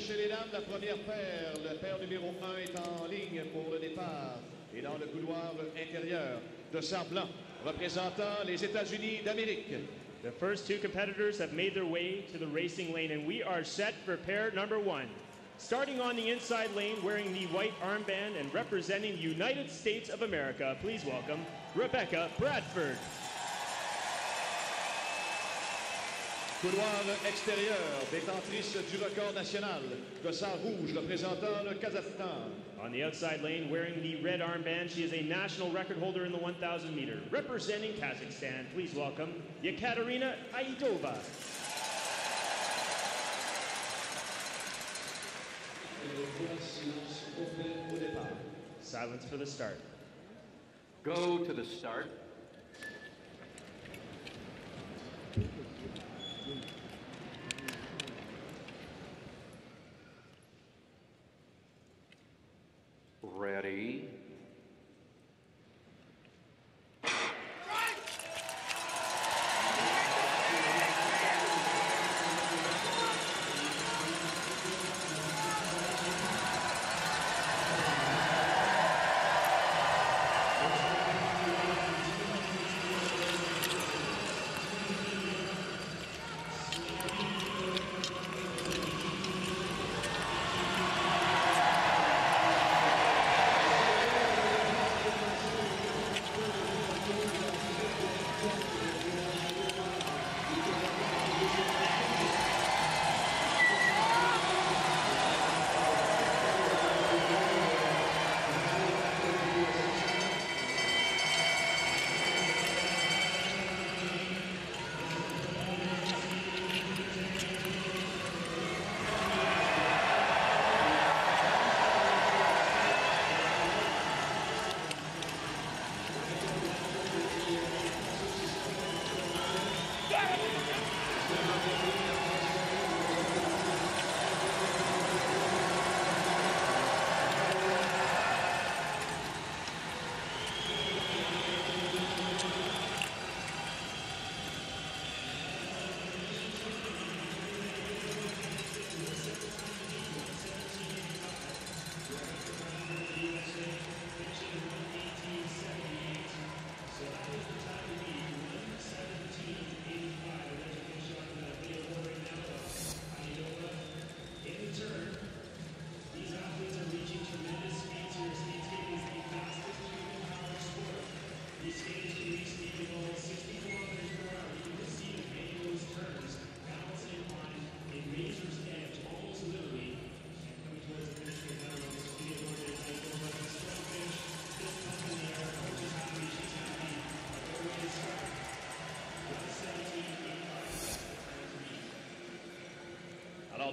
chez les dames, la première paire, le paire numéro 1 est en ligne pour le départ et dans le couloir intérieur de sang blanc, représentant les États-Unis d'Amérique. The first two competitors have made their way to the racing lane, and we are set for pair number one. Starting on the inside lane, wearing the white armband and representing the United States of America, please welcome Rebecca Bradford. Couloir extérieur, détentrice du record national, dossard rouge représentant le Kazakhstan. On the outside lane, wearing the red armband, she is a national record holder in the 1,000 meter. Representing Kazakhstan, please welcome Yekaterina Aidova. Silence for the start. Go to the start.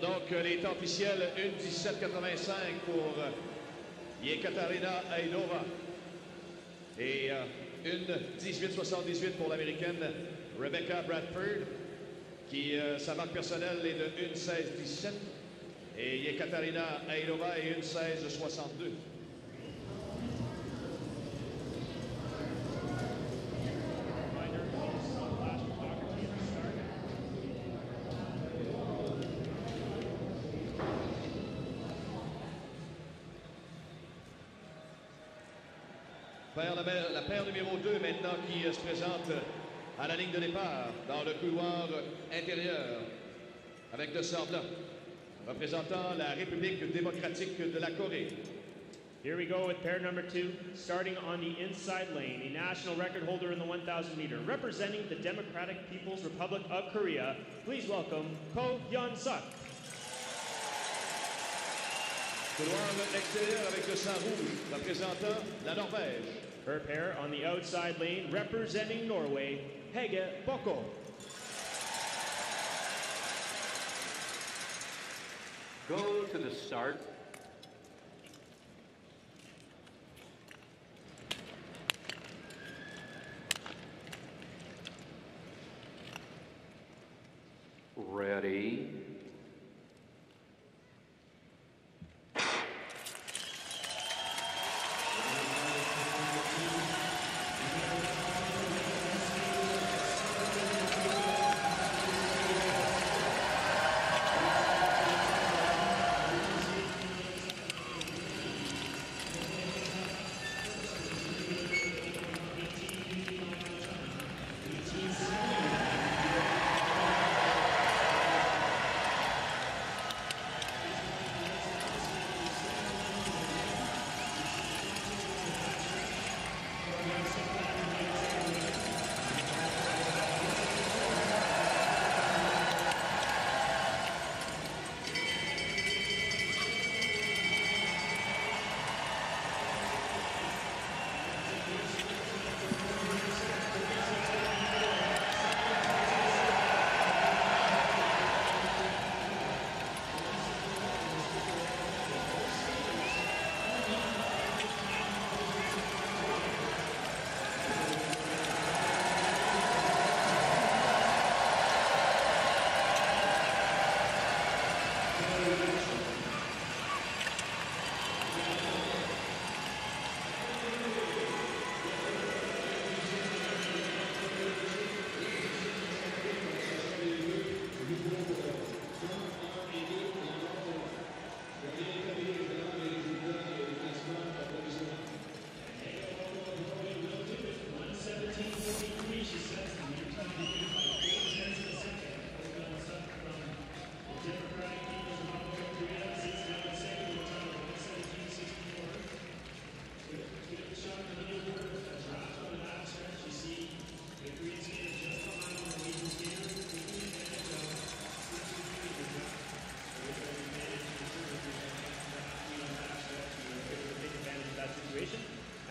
Donc, les temps officiels, une 17,85 pour euh, Yekaterina Aidova et euh, une 18,78 pour l'américaine Rebecca Bradford, qui euh, sa marque personnelle est de 1,16,17 et Yekaterina Aidova est 1,16,62. La, la paire numéro 2 maintenant qui euh, se présente à la ligne de départ dans le couloir intérieur avec de sang blanc, représentant la République démocratique de la Corée. Here we go with pair number two, starting on the inside lane, a national record holder in the 1,000 meter, representing the Democratic People's Republic of Korea. Please welcome Ko Hyun Suk. Couloir extérieur avec le sang rouge, représentant la Norvège. Her pair on the outside lane, representing Norway, Hege Bøkko. Go to the start.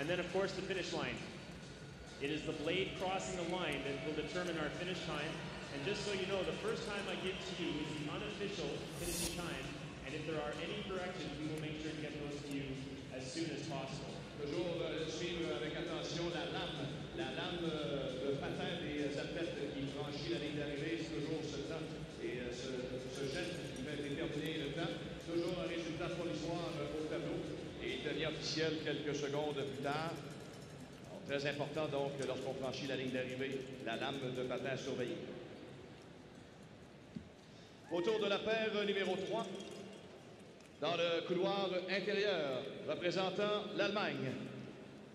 And then, of course, the finish line. It is the blade crossing the line that will determine our finish time. And just so you know, the first time I give to you is the unofficial finishing time. And if there are any corrections, we will make sure to get those to you as soon as possible. Toujours euh, suivre euh, avec attention la lame, la lame euh, de patin des athlètes qui franchit la ligne d'arrivée, c'est toujours ce temps et euh, ce, ce geste qui va déterminer le temps. Toujours un résultat euh, au tableau et tenir officiel quelques secondes plus tard. Très important donc lorsqu'on franchit la ligne d'arrivée, la lame de patin à. Autour de la paire numéro 3, dans le couloir intérieur, représentant l'Allemagne.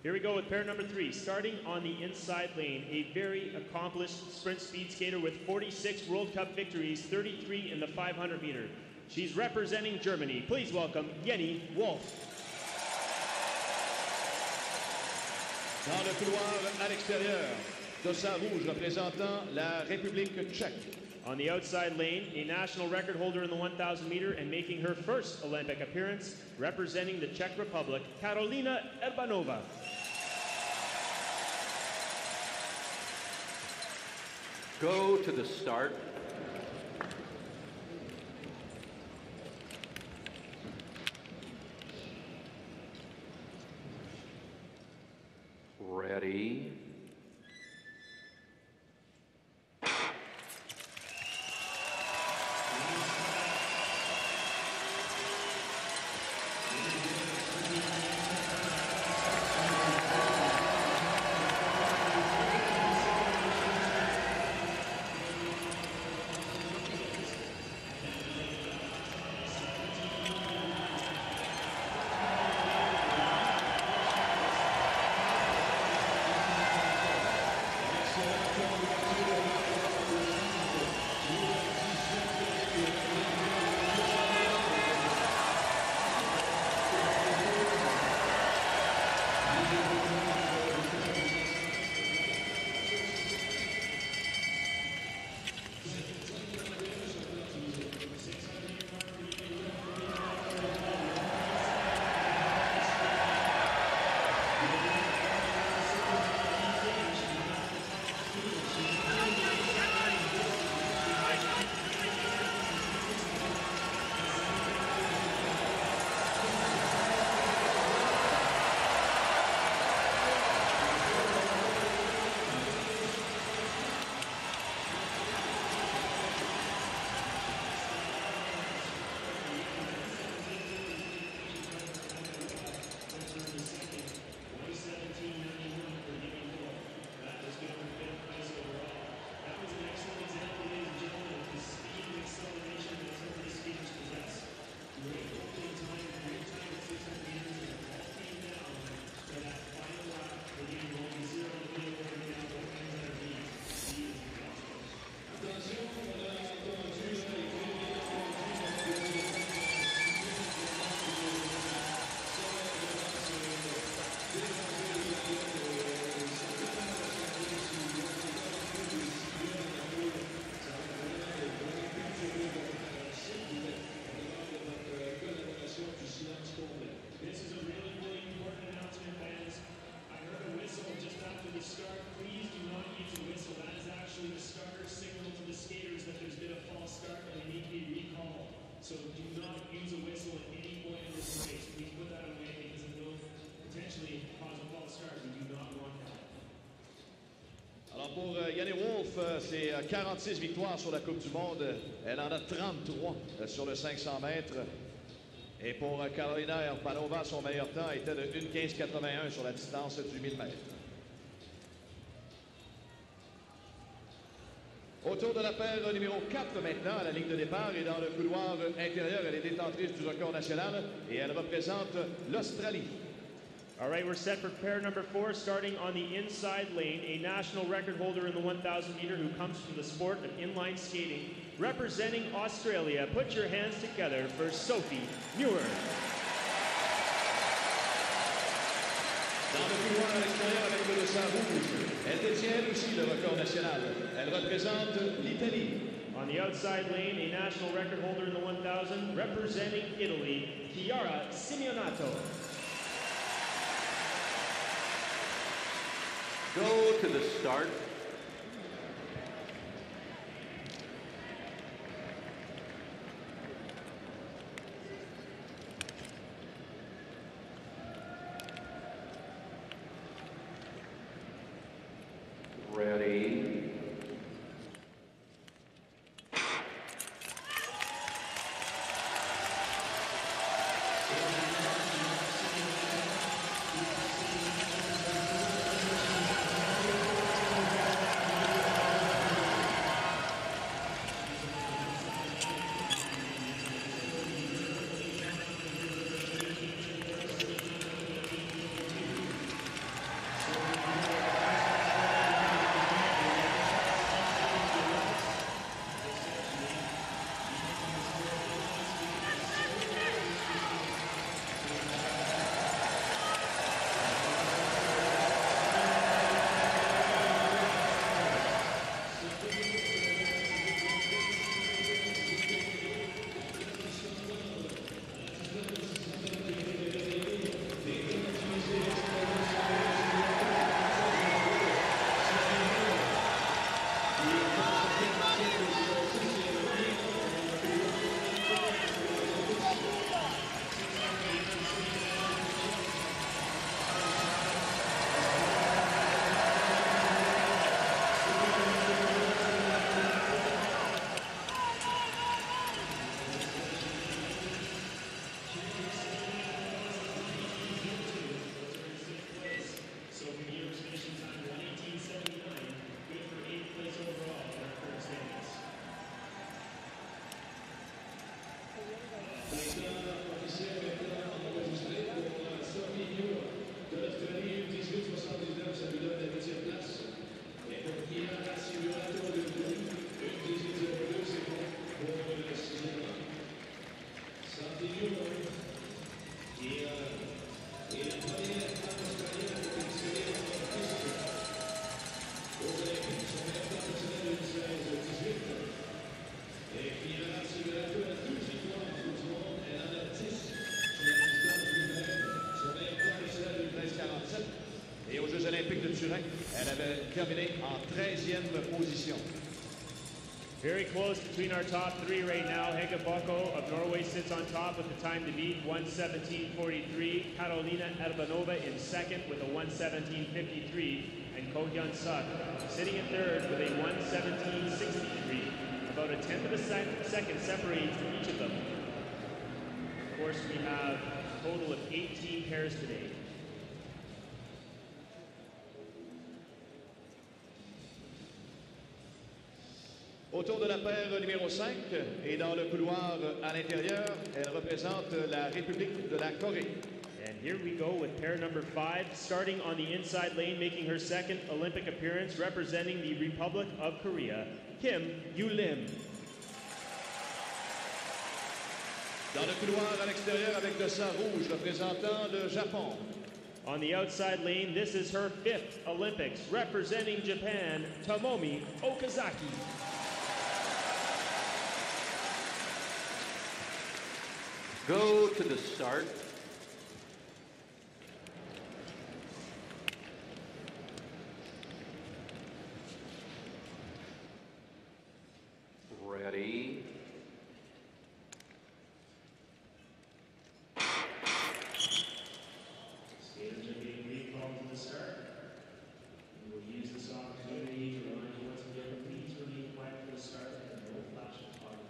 Here we go with pair number three, starting on the inside lane. A very accomplished sprint speed skater with 46 World Cup victories, 33 in the 500 meter. She's representing Germany. Please welcome Jenny Wolf. Dans le couloir à l'extérieur, dossard rouge représentant la République tchèque. On the outside lane, a national record holder in the 1,000 meter and making her first Olympic appearance, representing the Czech Republic, Karolina Erbanova. Go to the start. Ready. Alors pour euh, Yanni Wolf, euh, c'est euh, 46 victoires sur la Coupe du Monde. Elle en a 33 euh, sur le 500 mètres. Et pour euh, Carolina Erpanova, son meilleur temps était de 1,15,81 sur la distance du 1000 mètres. Autour de la paire numéro 4 maintenant, à la ligne de départ et dans le couloir intérieur, elle est détentrice du record national et elle représente l'Australie. All right, we're set for pair number four, starting on the inside lane. A national record holder in the 1,000 meter who comes from the sport of inline skating, representing Australia. Put your hands together for Sophie Muir. Dans le couloir à l'extérieur avec le dossard rouge, elle détient elle aussi le record national. Elle représente l'Italie. On the outside lane, a national record holder in the 1,000, representing Italy, Chiara Simionato. Go to the start. Elle avait terminé en 13e position. Very close between our top three right now. Hege Bøkko of Norway sits on top with the time to beat 117.43. Karolina Erbanova in second with a 117.53. And Ko Hyun Suk sitting in third with a 117.63. About a tenth of a sec- second separates each of them. Of course, we have a total of 18 pairs today. Autour de la paire numéro 5 et dans le couloir à l'intérieur, elle représente la République de la Corée. And here we go with pair number five, starting on the inside lane, making her second Olympic appearance, representing the Republic of Korea, Kim Yu Lim. Dans le couloir à l'extérieur avec le sang rouge représentant le Japon. On the outside lane, this is her fifth Olympics, representing Japan, Tomomi Okazaki. Go to the start. Ready. Skaters are being recalled to the start. We will use this opportunity to remind you once again, please remain quiet for the start and no flash photography.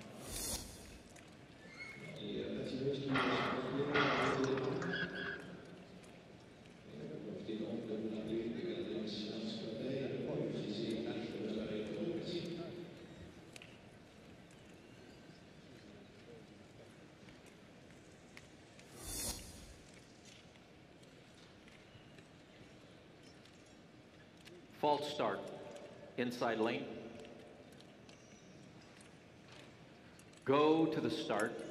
False start. Inside lane. Go to the start.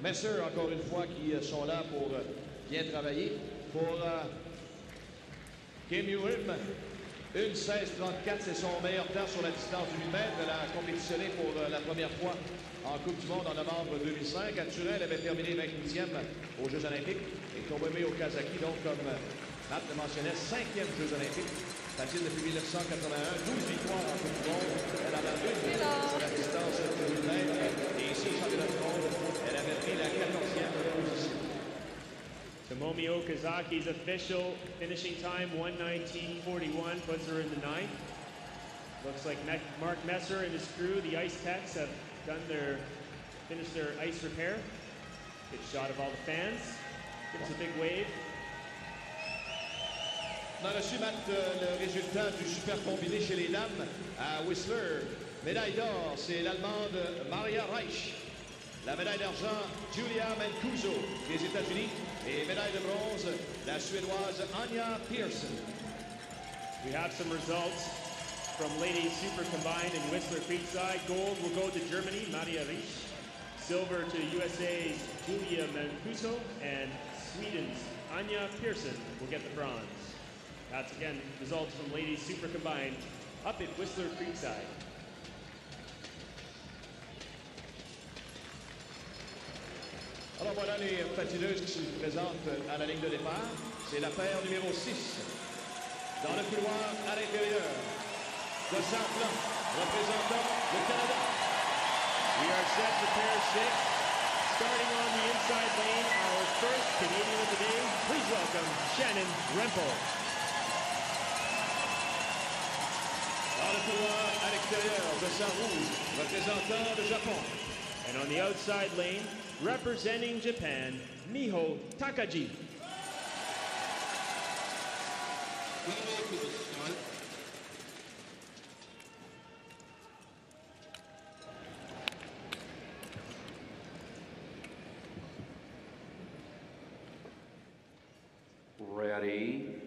Mark Messer, encore une fois, qui euh, sont là pour euh, bien travailler. Pour euh, Kim Urim, 1.16.34, c'est son meilleur temps sur la distance du 8 mètres. Elle a compétitionné pour la première fois en Coupe du Monde en novembre 2005. À Turin, elle avait terminé 28e aux Jeux Olympiques et tombé au Kazaki, donc comme Matt le mentionnait, 5e Jeux Olympiques. Facile depuis 1981, 12 victoires en Coupe du Monde. Elle avait une sur la distance de 8 mètres Tomomi Okazaki's official finishing time, 119.41, puts her in the ninth. Looks like Mark Messer and his crew, the Ice Techs, have done their, finished their ice repair. Good shot of all the fans. Give us a big wave. On a reçu, Matt, le résultat du super combiné chez les dames à Whistler. Médaille d'or, c'est l'Allemande Maria Riesch. La médaille d'argent, Julia Mancuso des États-Unis. Et médaille de bronze, la Suédoise Anja Pärson. We have some results from Ladies Super Combined in Whistler Creekside. Gold will go to Germany, Maria Riesch. Silver to USA's Julia Mancuso. And Sweden's Anja Pärson will get the bronze. That's again results from Ladies Super Combined up at Whistler Creekside. Alors voilà les patineuses qui se présentent à la ligne de départ. C'est la paire numéro 6. Dans le couloir à l'intérieur. De Saint-Plan, représentant le Canada. We are set for pair six. Starting on the inside lane, our first Canadian of the day. Please welcome Shannon Rempel. Dans le couloir à l'extérieur de Saint-Rouge, représentant le Japon. And on the outside lane, representing Japan, Miho Takagi. Ready.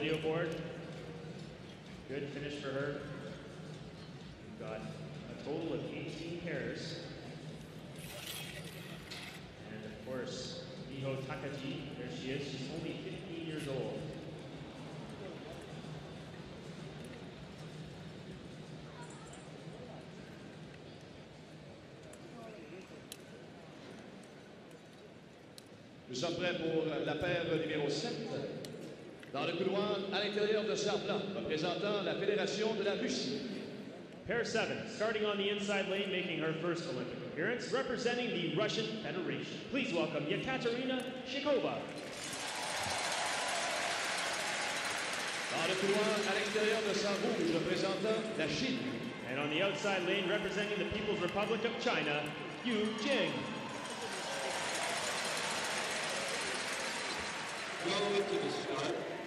Video board. Good finish for her. We've got a total of 18 pairs. And of course, Miho Takagi. There she is. She's only 15 years old. Nous sommes prêts pour la paire numéro 7. Dans le couloir à l'intérieur de Sarblanc, représentant la Fédération de la Russie. Pair 7, starting on the inside lane, making her first Olympic appearance, representing the Russian Federation. Please welcome Yekaterina Shikhova. Dans le couloir à l'extérieur de sang rouge, représentant la Chine. And on the outside lane, representing the People's Republic of China, Yu Jing. Go to the start.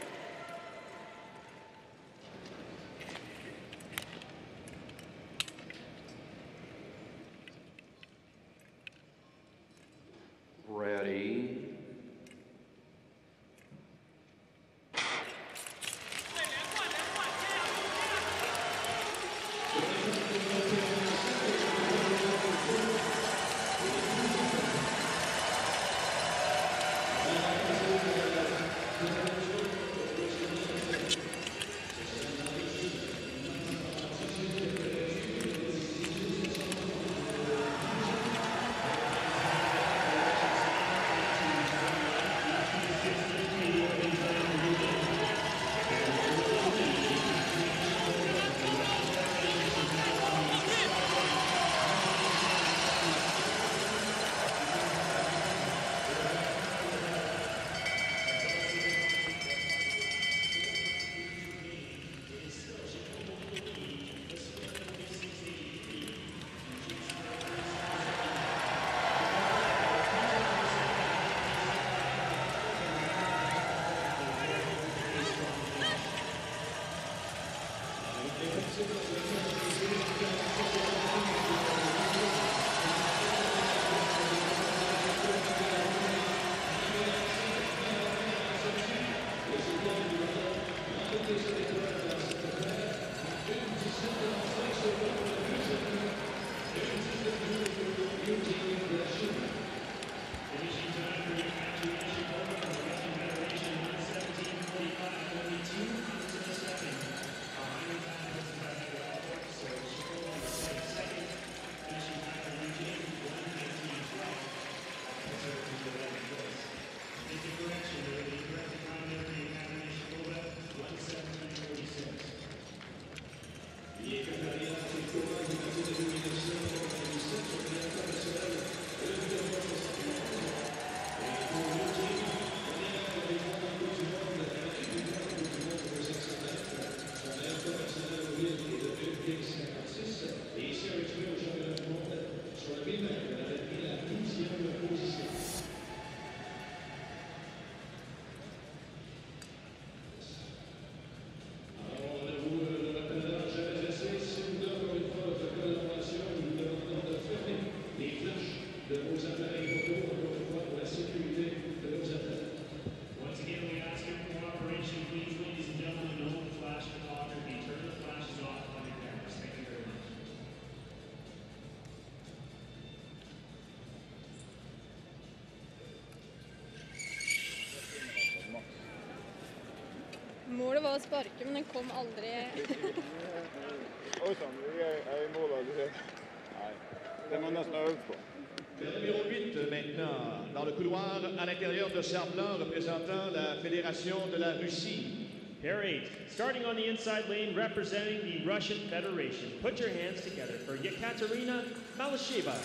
Å sparke, men den kom aldri. Oi sann, vi er, i mål allerede. Nei, det må jeg nesten ha øvd på. Paire numéro 8 maintenant. Dans le couloir à l'intérieur de Sarblanc, représentant la Fédération de la Russie. Pair 8, starting on the inside lane, representing the Russian Federation. Put your hands together for Yekaterina Malasheva.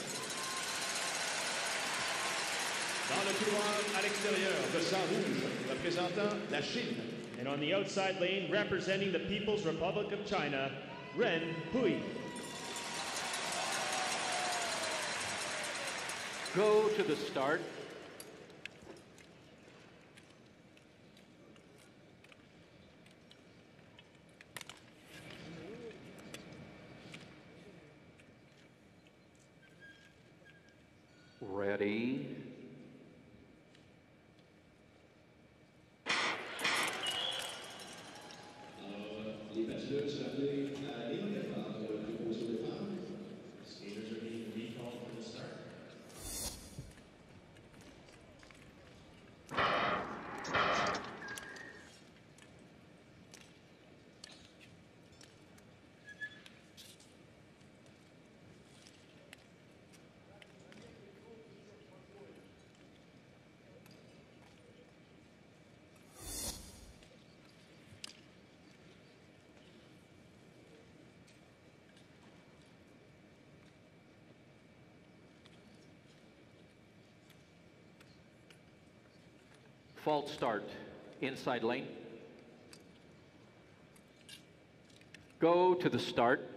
Dans le couloir à l'extérieur de sang rouge, représentant la Chine. And on the outside lane, representing the People's Republic of China, Ren Hui. Go to the start. Ready. Les patineuses rappelées à ligne départ pour le propose au départ. Skaters are being recalled for the start. False start. Inside lane. Go to the start.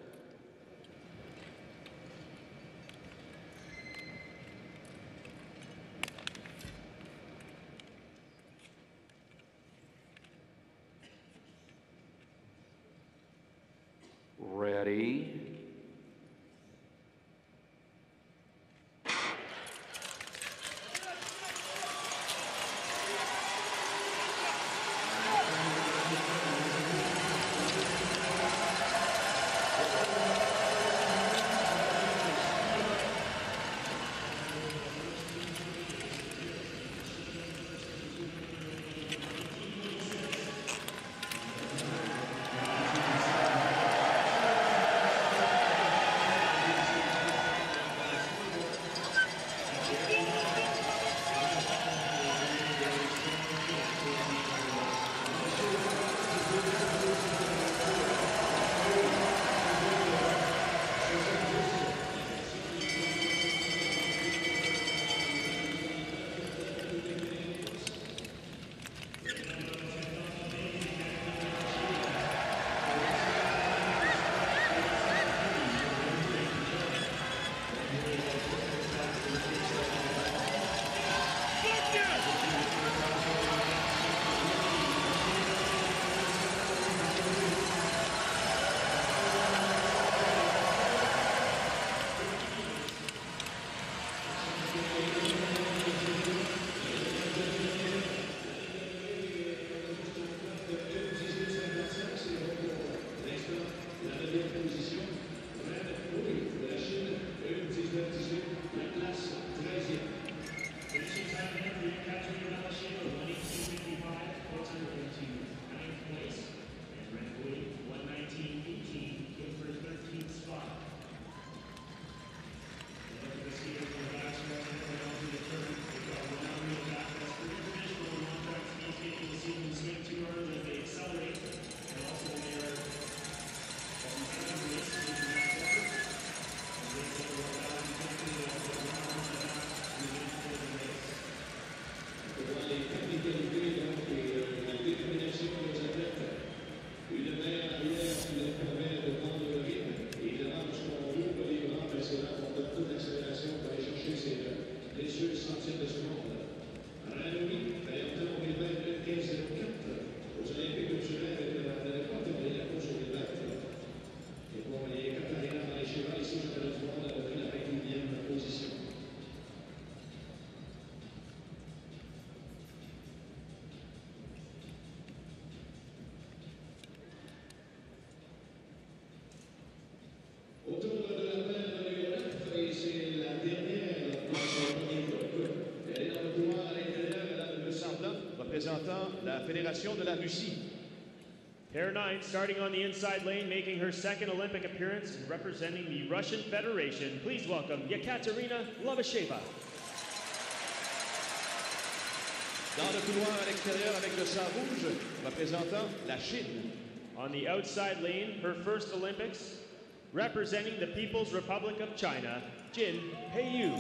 Fédération de la Russie. Pair 9 starting on the inside lane, making her second Olympic appearance and representing the Russian Federation. Please welcome Yekaterina Lobysheva. Dans le couloir à l'extérieur avec le rouge, représentant la Chine. On the outside lane, her first Olympics, representing the People's Republic of China, Jin Peiyu.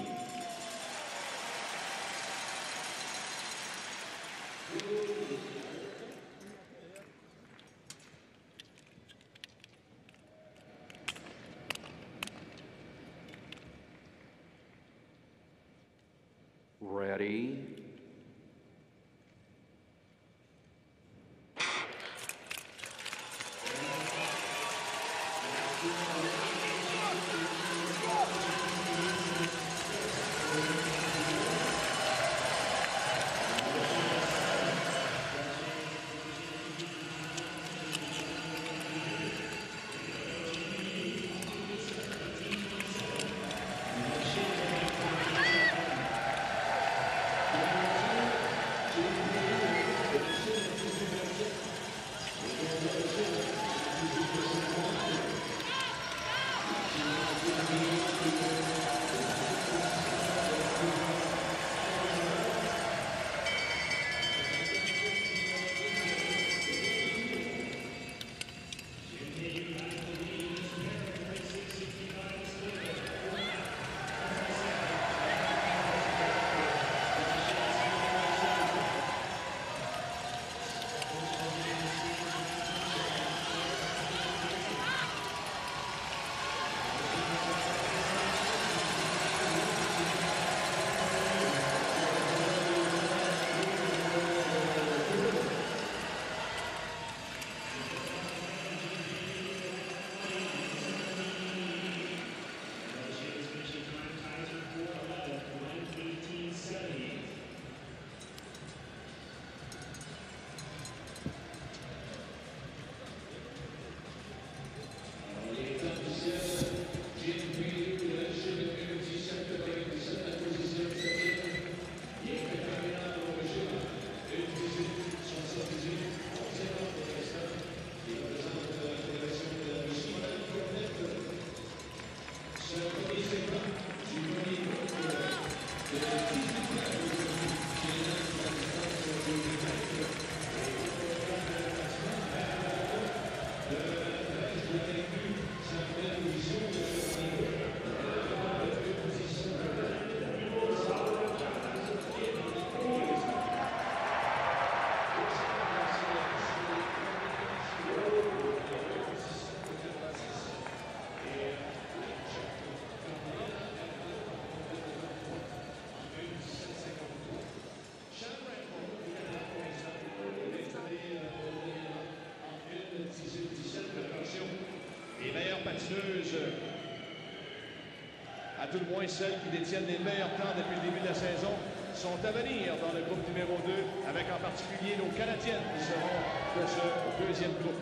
Tout le moins celles qui détiennent les meilleurs depuis le début de la saison, sont à venir dans le groupe numéro 2, avec en particulier nos Canadiennes qui seront de ce deuxième groupe.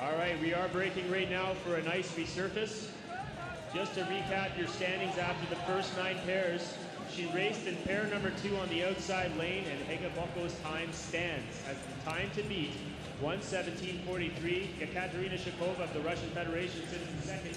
All right, we are breaking right now for a nice resurface. Just to recap your standings after the first nine pairs, she raced in pair number two on the outside lane, and Hege Bøkko's time stands as the time to beat 117.43. Ekaterina Shikhova of the Russian Federation sits in second,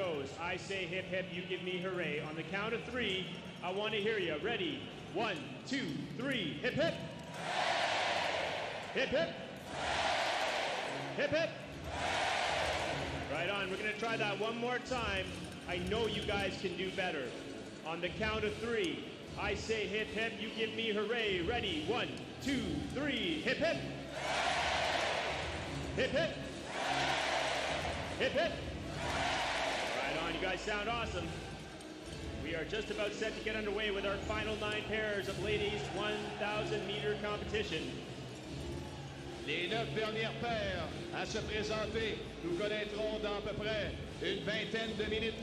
goes. I say hip hip, you give me hooray. On the count of three, I want to hear you. Ready? One, two, three. Hip hip. Hip hip. Hip hip. Right on. We're going to try that one more time. I know you guys can do better. On the count of three, I say hip hip, you give me hooray. Ready? One, two, three. Hip hip. Hip hip. Hip hip. You guys sound awesome. We are just about set to get underway with our final nine pairs of ladies 1,000 meter competition. Les neuf dernières paires à se présenter nous connaîtrons dans à peu près une vingtaine de minutes.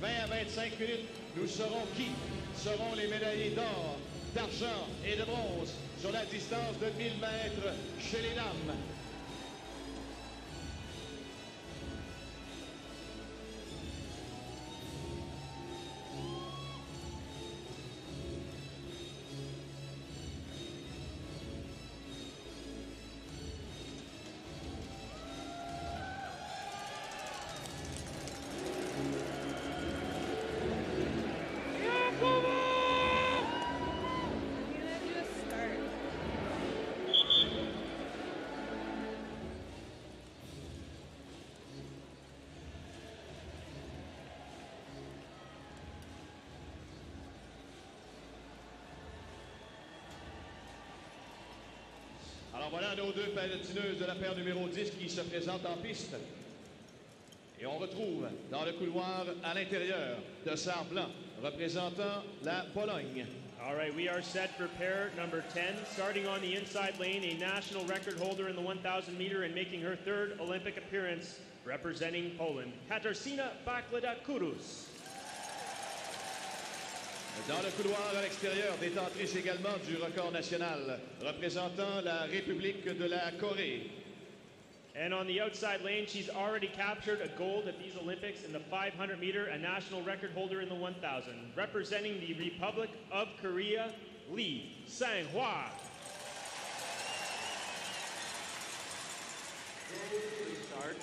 20 à 25 minutes, nous saurons qui seront les médaillés d'or, d'argent et de bronze sur la distance de 1000 mètres chez les dames. Voilà nos deux patineuses de la paire numéro 10 qui se présentent en piste. Et on retrouve dans le couloir à l'intérieur de Sar Blanc, représentant la Pologne. All right, we are set for pair number 10. Starting on the inside lane, a national record holder in the 1,000 meter and making her third Olympic appearance representing Poland, Katarzyna Baklada Kurus. Dans le couloir à l'extérieur, détentrice également du record national, représentant la République de la Corée. And on the outside lane, she's already captured a gold at these Olympics in the 500 meter, a national record holder in the 1,000. Representing the Republic of Korea, Lee Sang-hwa. start?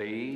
Ready.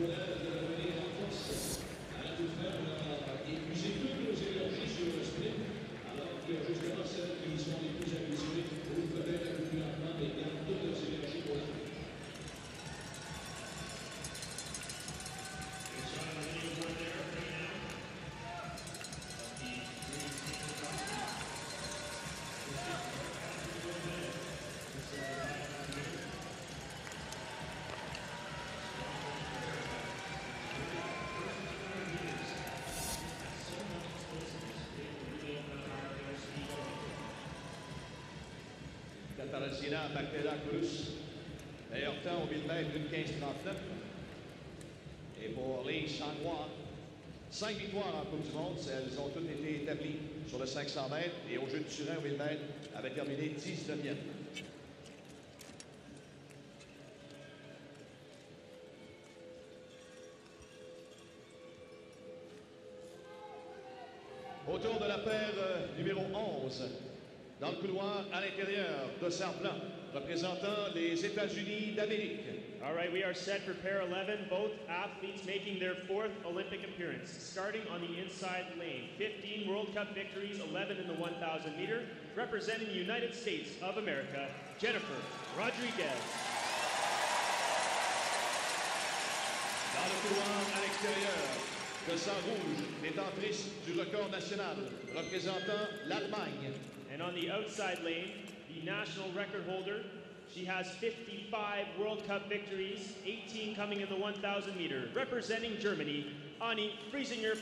Et puis j'ai cru que j'ai leur dit sur le split, alors que justement celles qui sont les plus Katarzyna Magdalena Cruz. Meilleur temps au 1000 mètres, une 15-39. Et pour les Chanois, cinq victoires en Coupe du Monde. Elles ont toutes été établies sur le 500 mètres et au jeu de Turin au 1000 mètres avait terminé 19e. Autour de la paire euh, numéro 11, dans le couloir à l'intérieur de Sarplan, représentant les États-Unis d'Amérique. All right, we are set for pair 11, both athletes making their fourth Olympic appearance. Starting on the inside lane, 15 World Cup victories, 11 in the 1,000 meter, representing the United States of America, Jennifer Rodriguez. Dans le couloir à l'extérieur, de sang rouge, détentrice du record national, représentant l'Allemagne. And on the outside lane, the national record holder, she has 55 World Cup victories, 18 coming in the 1,000 meter, representing Germany, Anni Friesinger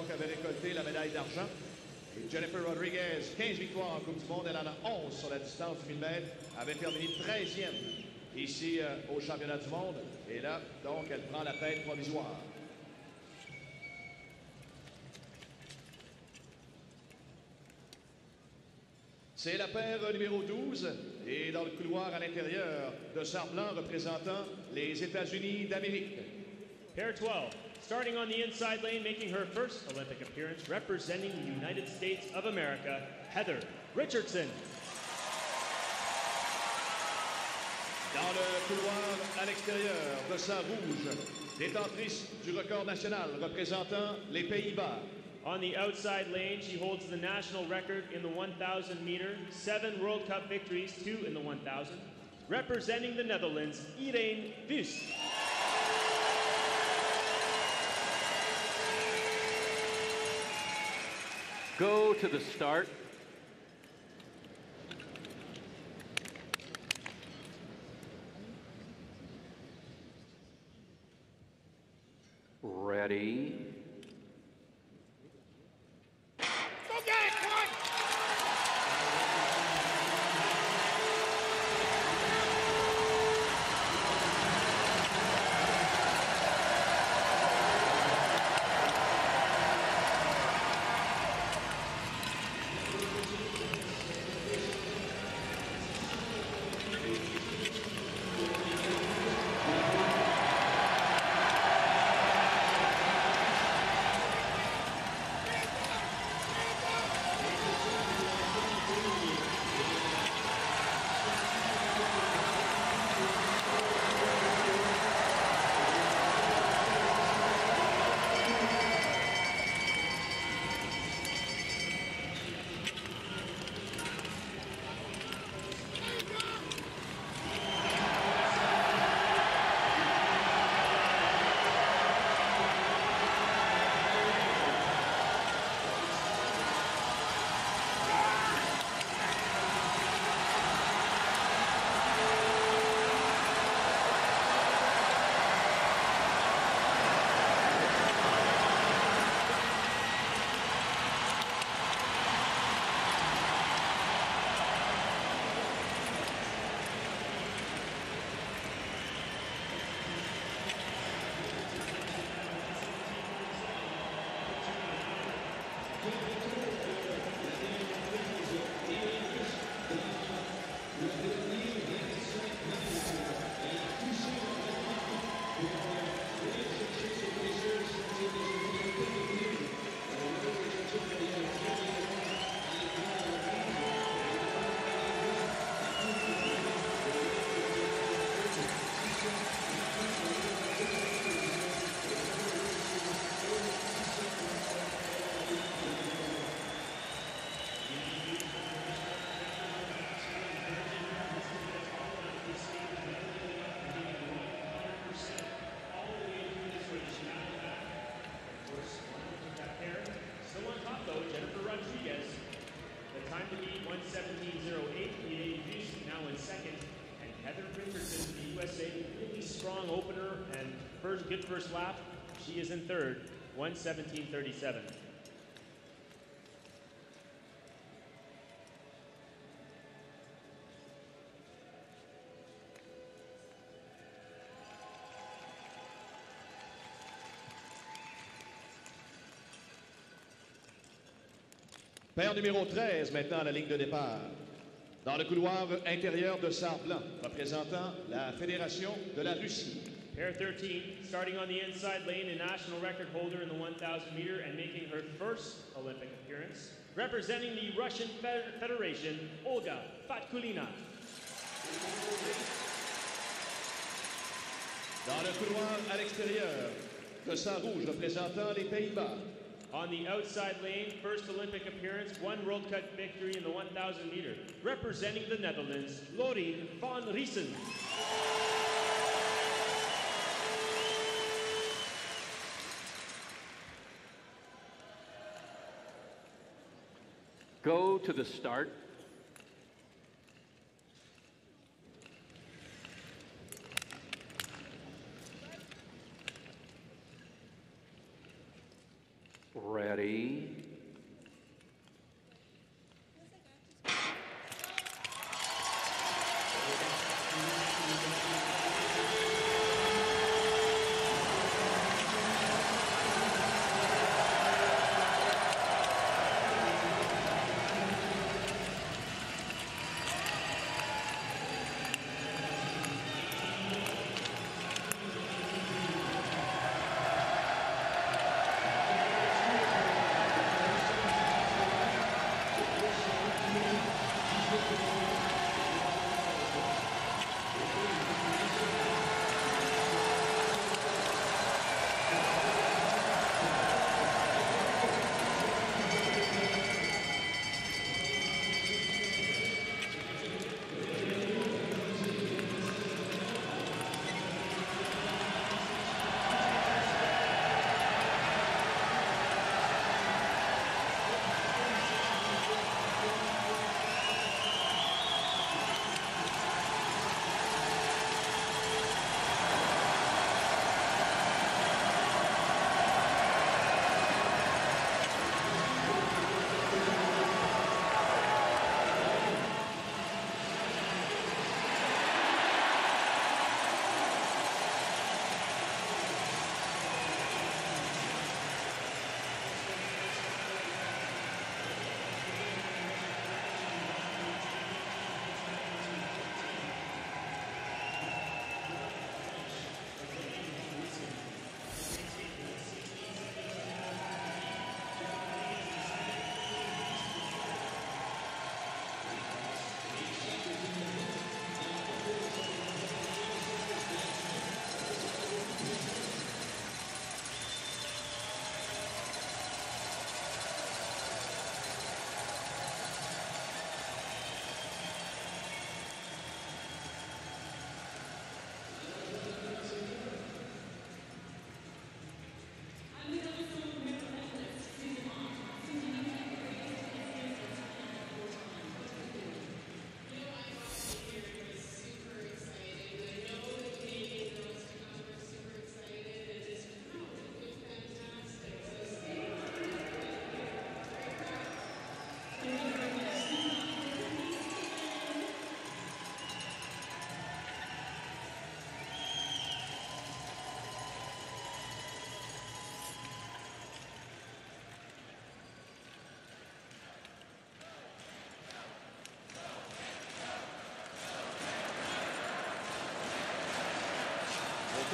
donc, avait récolté la médaille d'argent. Jennifer Rodriguez, 15 victoires en Coupe du Monde. Elle en a 11 sur la distance du 1000 mètres. Avait terminé 13e ici euh, au championnat du monde. Et là, donc, elle prend la tête provisoire. C'est la paire numéro 12 et dans le couloir à l'intérieur de Sarblanc représentant les États-Unis d'Amérique. Pair 12, starting on the inside lane, making her first Olympic appearance, representing the United States of America, Heather Richardson. Dans le couloir à l'extérieur de sa rouge, détentrice du record national représentant les Pays-Bas. On the outside lane, she holds the national record in the 1,000 meter, seven World Cup victories, two in the 1,000. Representing the Netherlands, Ireen Wüst. Go to the start. Good first lap. She is in third, 117.37. Paire numéro 13 maintenant à la ligne de départ. Dans le couloir intérieur de Sarblanc, représentant la Fédération de la Russie. Pair 13, starting on the inside lane, a national record holder in the 1,000 meter and making her first Olympic appearance. Representing the Russian Federation, Olga Fatkulina. Dans le couloir à l'extérieur de sa rouge, représentant les Pays-Bas. On the outside lane, first Olympic appearance, one World Cup victory in the 1,000 meter. Representing the Netherlands, Laurine van Riessen. Go to the start.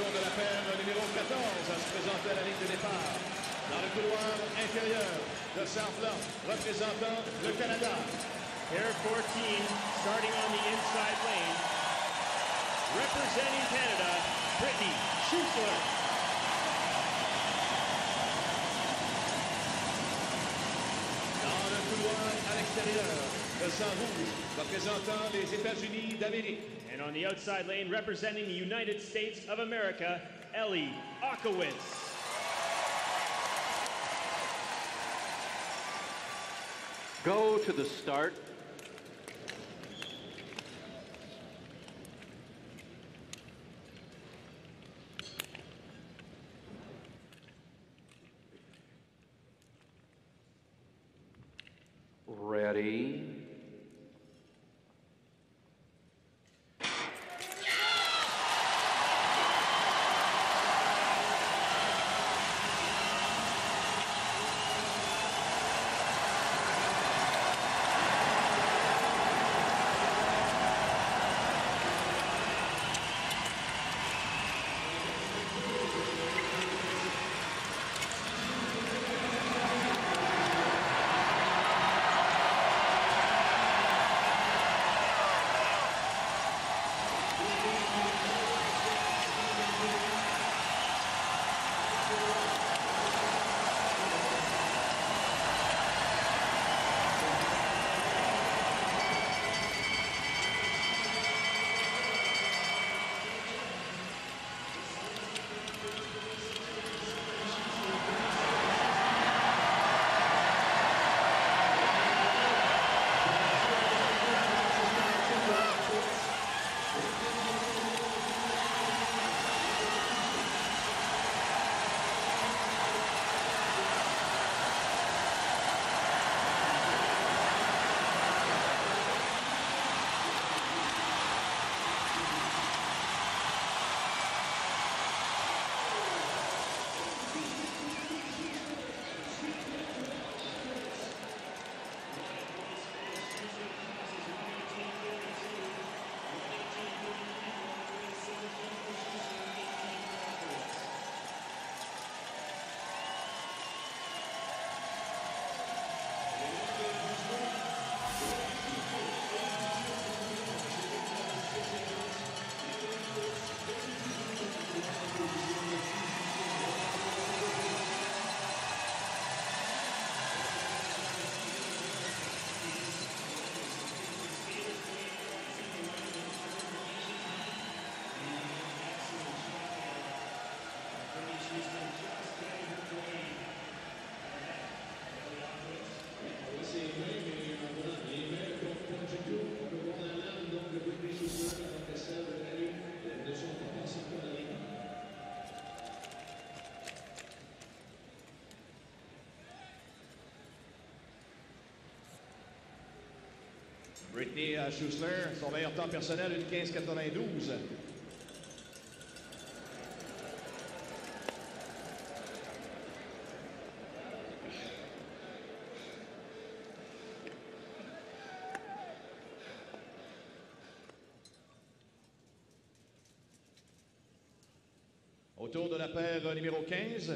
De la paire numéro 14 à se présenter à la ligne de départ. Dans le couloir intérieur de Southland, représentant le Canada. Pair 14 starting on the inside lane. Representing Canada, Brittany Schuessler. Dans le couloir à l'extérieur, le sang rouge, représentant les États-Unis d'Amérique. And on the outside lane, representing the United States of America, Elli Ochowicz. Go to the start. Brittany euh, Schuessler, son meilleur temps personnel, une 15,92. Autour de la paire numéro 15,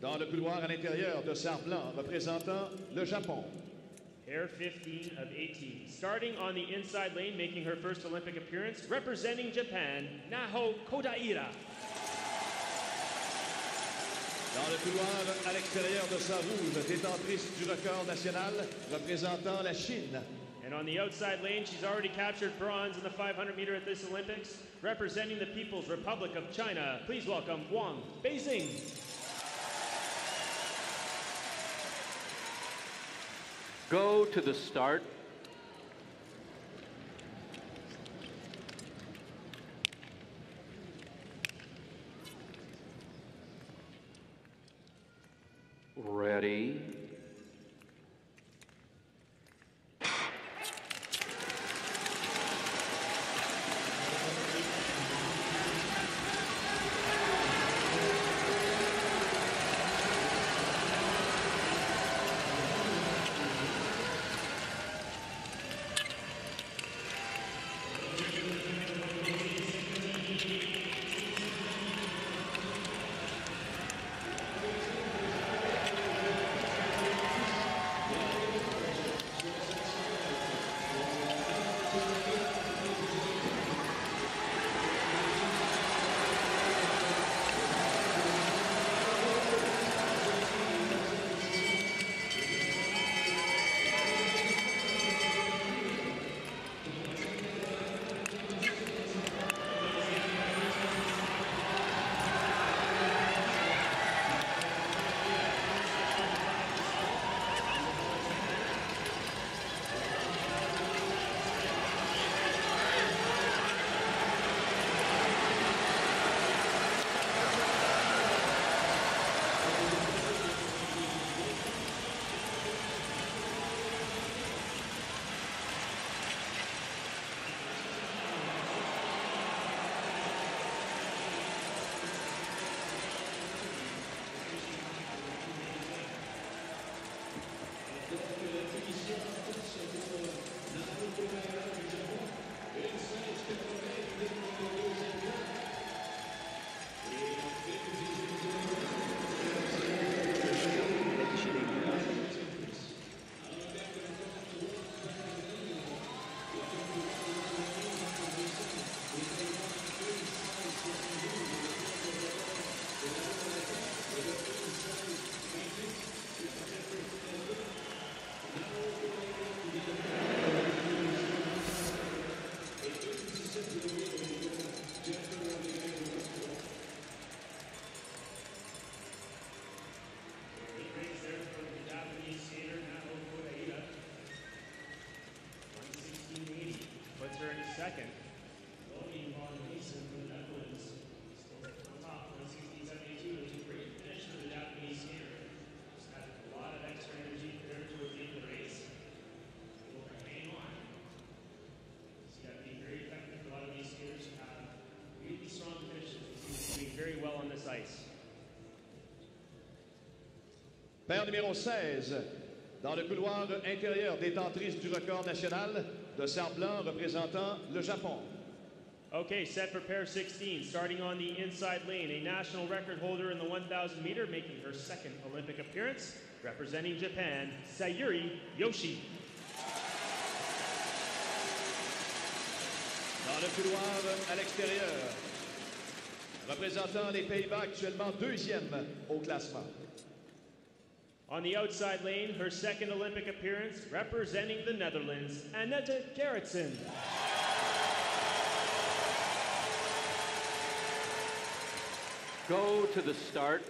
dans le couloir à l'intérieur de Sarre Blanc, représentant le Japon. Pair 15 of 18. Starting on the inside lane, making her first Olympic appearance, representing Japan, Naho Kodaira. Dans le couloir à l'extérieur de sa rouge, détentrice du record national, représentant la Chine. And on the outside lane, she's already captured bronze in the 500 meter at this Olympics, representing the People's Republic of China. Please welcome Wang Beixing. Go to the start. Paire numéro 16, dans le couloir intérieur détentrice du record national de sang blanc représentant le Japon. Okay, set for pair 16. Starting on the inside lane, a national record holder in the 1,000 meter, making her second Olympic appearance, representing Japan, Sayuri Yoshi. Dans le couloir à l'extérieur, représentant les Pays-Bas actuellement deuxième au classement. On the outside lane, her second Olympic appearance, representing the Netherlands, Annette Gerritsen. Go to the start.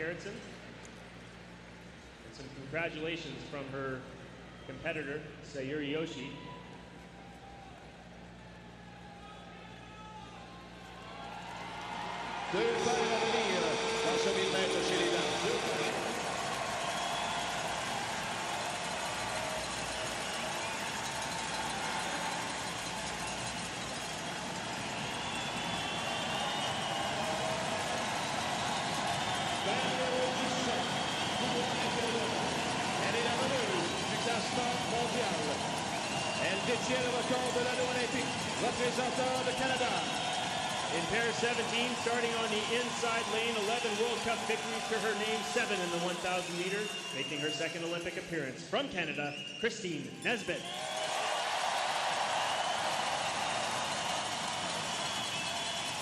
Gerritsen. And some congratulations from her competitor, Sayuri Yoshii. Deux paires à venir dans ce 1000 mètres chez les dames. Deux paires. Paire numéro 17, couloir intérieur. Elle est la meneuse du classement mondial. Elle détient le record de l'anneau olympique, représentant le Canada. In pair 17, starting on the inside lane, 11 World Cup victories to her name, 7 in the 1,000 meters, making her second Olympic appearance. From Canada, Christine Nesbitt.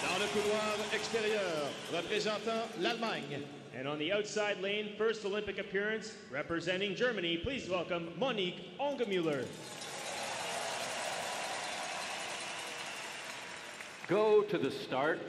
Dans le couloir extérieur, représentant l'Allemagne. And on the outside lane, first Olympic appearance, representing Germany, please welcome Monique Angermüller. Go to the start.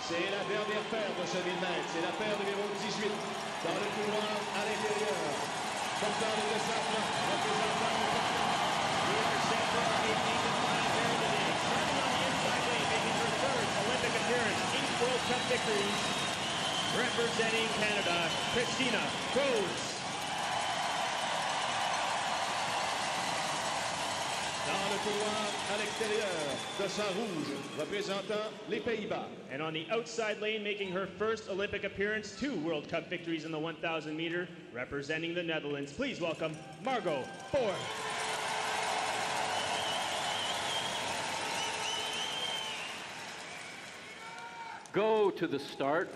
C'est la dernière paire de ce 1000 mètres. C'est la paire numéro 18 dans le couloir à l'intérieur. Porteur de représentant le We are set for our 18th and final pair of the the inside lane, making her third Olympic representing Canada, Kristina Groves. Dans le couloir à l'extérieur, dossard rouge, représentant les Pays-Bas. And on the outside lane, making her first Olympic appearance, two World Cup victories in the 1,000 meter, representing the Netherlands. Please welcome Margot Ford. Go to the start.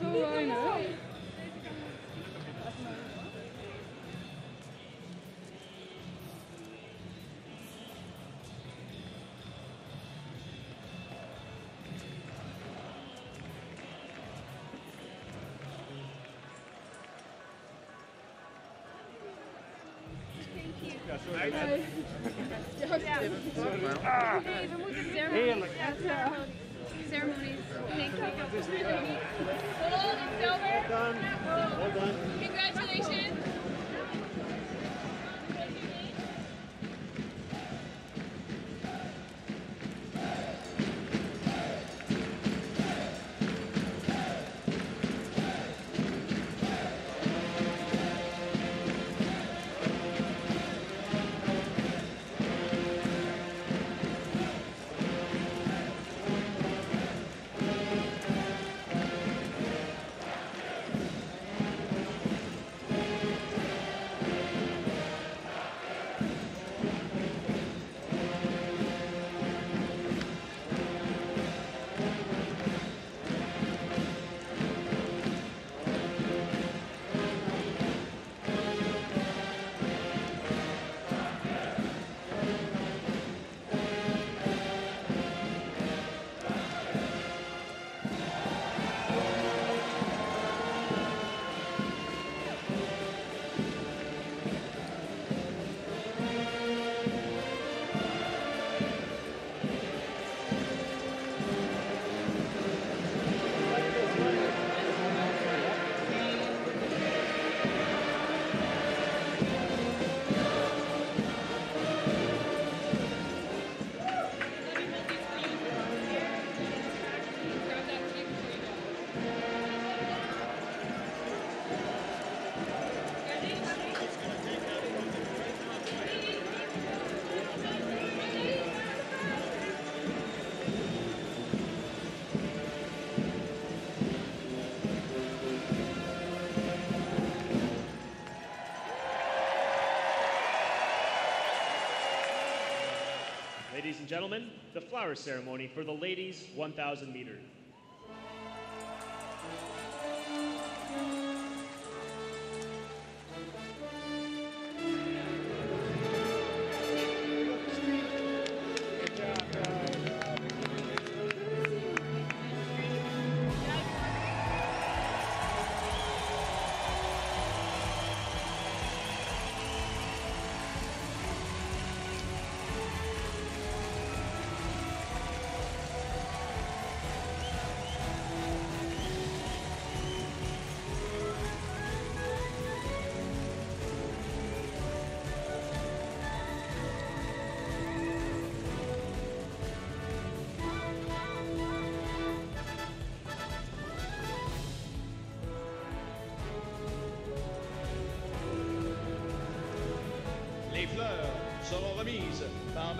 Jongen, dat is zo weinig. Nee. Ja. Nee, we moeten ceremonies. Ja, ceremonies. Ceremonies. Thank you. Hold on, it's over. Congratulations. Gentlemen, the flower ceremony for the ladies 1,000 meter.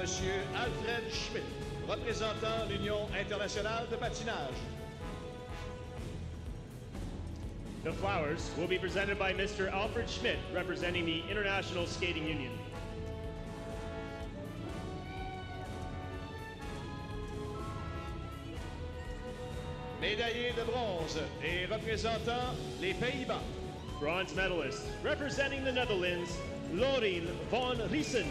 M. Alfred Schmidt, représentant l'Union internationale de patinage. The flowers will be presented by Mr. Alfred Schmidt, representing the International Skating Union. Médaillé de bronze et représentant les Pays-Bas. Bronze medalist, representing the Netherlands, Lorin von Riesen.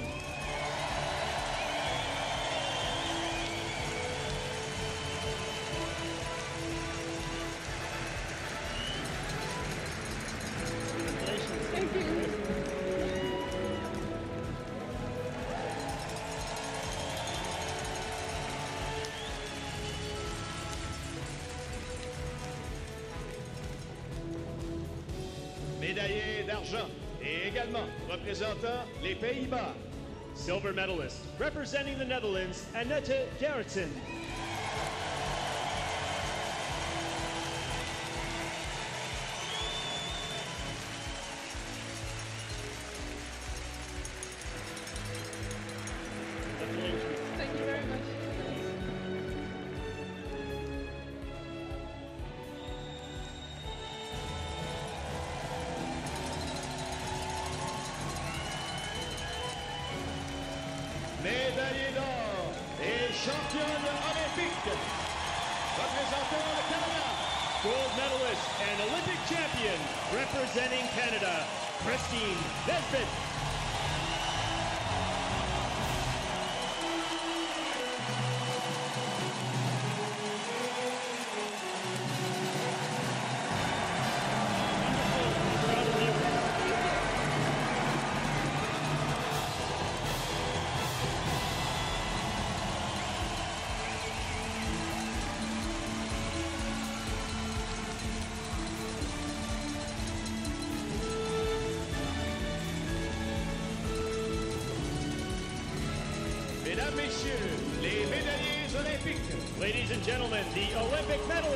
Également représentant les Pays-Bas. Silver medalist, representing the Netherlands, Annette Gerritsen. The Olympic medalists.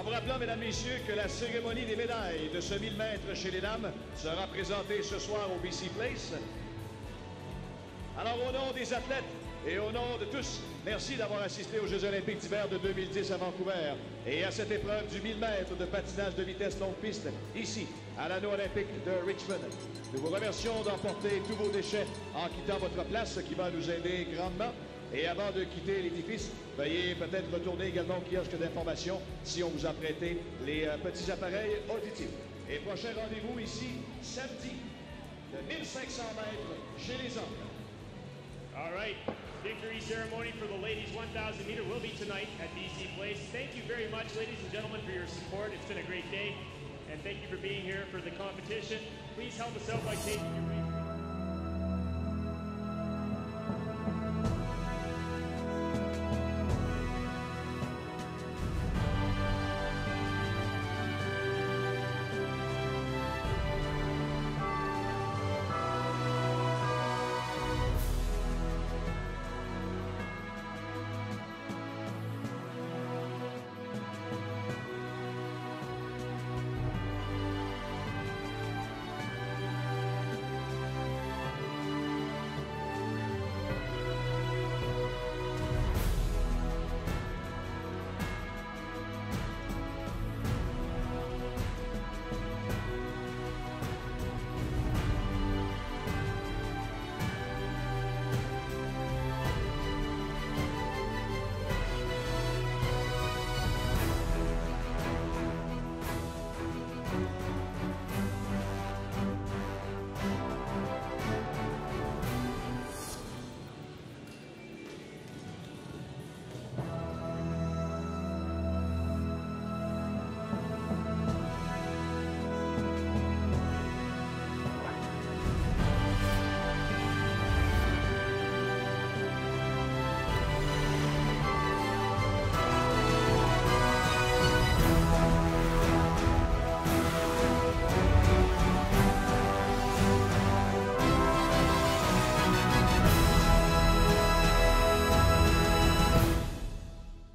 En vous rappelant, mesdames, messieurs, que la cérémonie des médailles de ce 1000 mètres chez les dames sera présentée ce soir au BC Place. Alors, au nom des athlètes et au nom de tous, merci d'avoir assisté aux Jeux olympiques d'hiver de 2010 à Vancouver et à cette épreuve du 1000 mètres de patinage de vitesse longue piste ici, à l'anneau olympique de Richmond. Nous vous remercions d'emporter tous vos déchets en quittant votre place, ce qui va nous aider grandement. Et avant de quitter l'édifice, veuillez peut-être retourner également au kiosque d'information si on vous a prêté les euh, petits appareils auditifs. Et prochain rendez-vous ici, samedi, de 1500 mètres chez les hommes. All right. Victory ceremony for the ladies 1,000 meter will be tonight at BC Place. Thank you very much, ladies and gentlemen, for your support. It's been a great day, and thank you for being here for the competition. Please help us out by taking your.